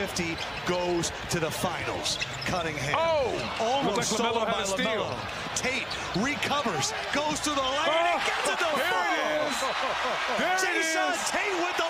50 goes to the finals. Cunningham. Oh! Almost like stolen LaMelo by. LaMelo. Tate recovers, goes to the lane, Oh, and gets it to there finals. There it is. Jae'Sean. Tate with the.